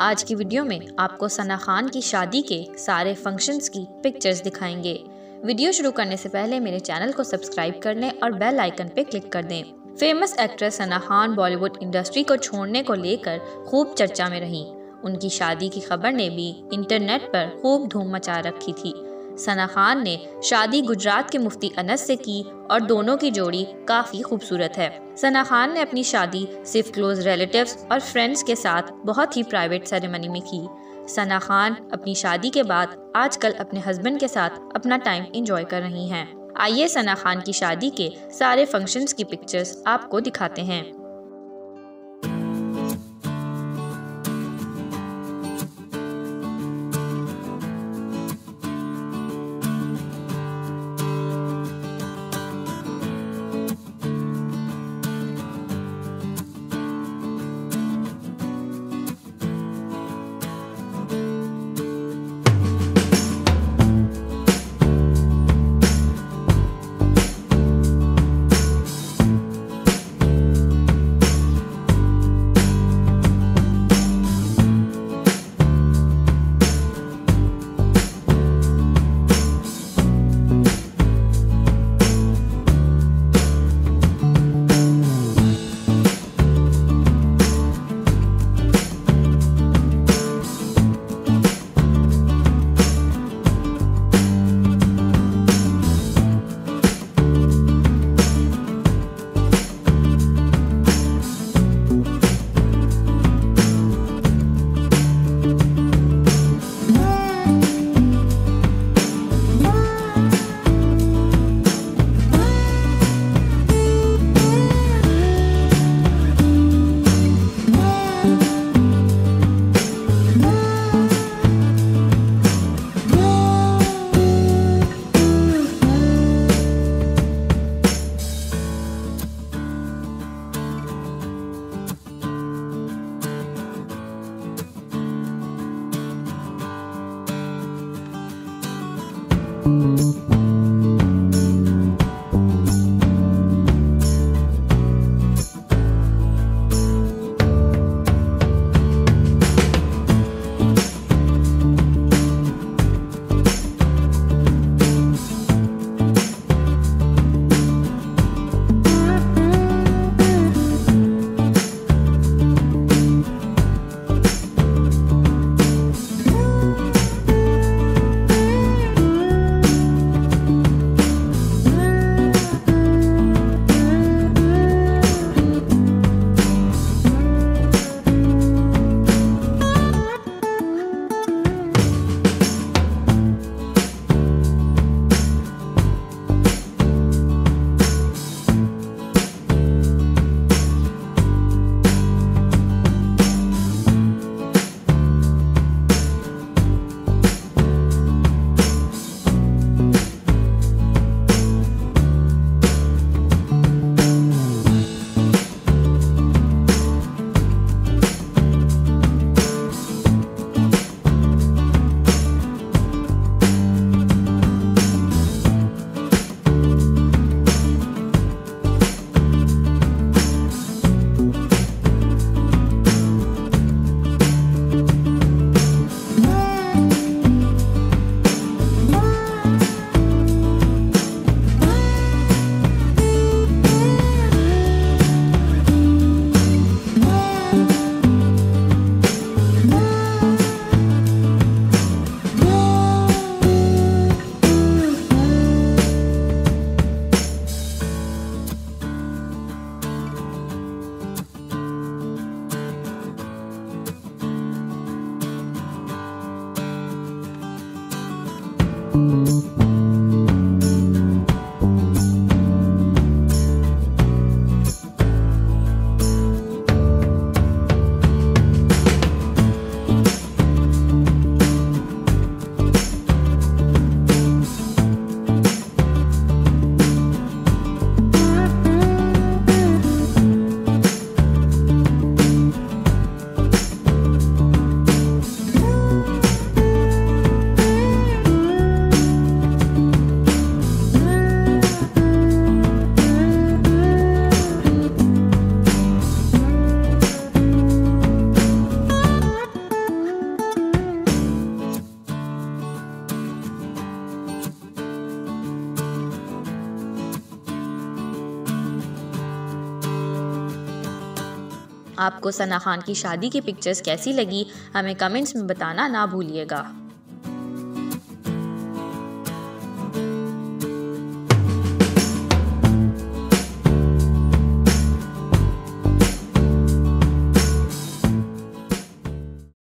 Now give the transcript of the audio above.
आज की वीडियो में आपको सना खान की शादी के सारे फ़ंक्शंस की पिक्चर्स दिखाएँगे। वीडियो शुरू करने से पहले मेरे चैनल को सब्सक्राइब कर लें और बेल आइकन पे क्लिक कर दें। Famous actress Sana Khan Bollywood industry को छोड़ने को लेकर खूब चर्चा में रही। उनकी शादी की खबर ने भी इंटरनेट पर खूब धूम मचा रखी थी। सना खान ने शादी गुजरात के मुफ्ती अनस से की और दोनों की जोड़ी काफ़ी खूबसूरत है। सना खान ने अपनी शादी सिर्फ़ क्लोज रिलेटिव्स और फ्रेंड्स के साथ बहुत ही प्राइवेट सेरेमनी में की। सना खान अपनी शादी के बाद आजकल अपने हस्बैंड के साथ अपना टाइम इंजॉय कर रही हैं। आइए सना खान की शादी के सारे फ़ंक्शंस की पिक्चर्स आपको दिखाते हैं। आपको सना खान की शादी की पिक्चर्स कैसी लगी, हमें कमेंट्स में बताना ना भूलिएगा।